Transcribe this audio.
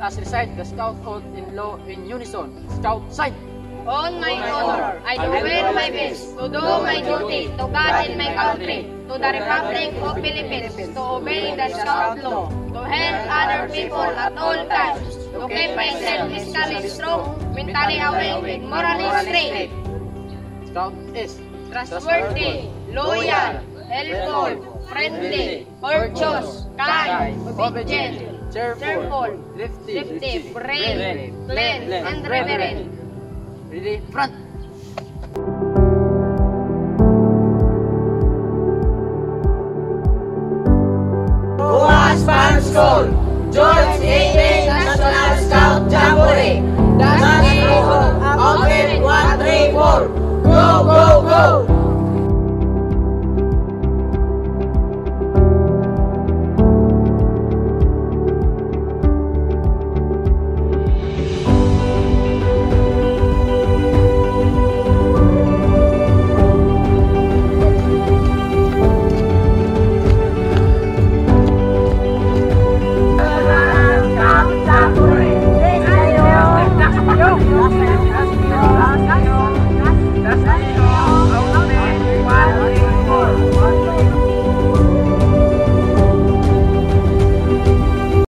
must recite the Scout Code in law in unison. Scout sign! On my honor, I do well my best. To do my duty. To God and my country, to the Republic of Philippines, to obey the Scout law, to help other people at all times, to keep myself physically strong, mentally awake, morally straight, Scout is trustworthy, loyal, helpful, friendly, courteous, kind, obedient, cheerful, lifty, lifty, brave, clean, and reverent. Ready, front! Bukas Farm School, George A. National Scout Jamboree,